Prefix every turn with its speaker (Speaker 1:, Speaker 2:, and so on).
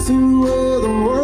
Speaker 1: to where the world